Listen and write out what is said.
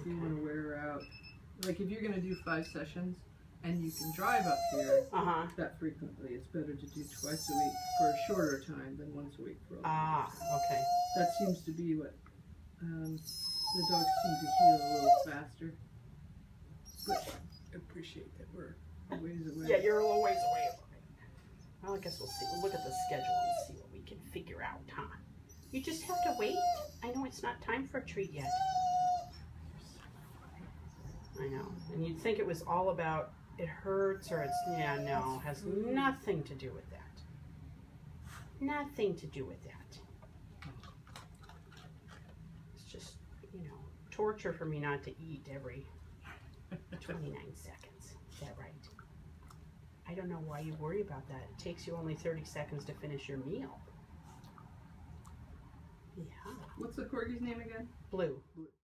If you want to wear out, like if you're going to do five sessions and you can drive up here Uh huh. that frequently, it's better to do twice a week for a shorter time than once a week for a long Ah, okay. That seems to be what um, the dogs seem to heal a little faster. But I appreciate that we're a ways away. Yeah, you're a little ways away. Well, I guess we'll see. We'll look at the schedule and see what we can figure out, huh? You just have to wait. I know it's not time for a treat yet. Know. And you'd think it was all about it hurts or it's yeah, no, has nothing to do with that. Nothing to do with that. It's just, you know, torture for me not to eat every 29 seconds. Is that right? I don't know why you worry about that. It takes you only 30 seconds to finish your meal. Yeah. What's the corgi's name again? Blue. Blue.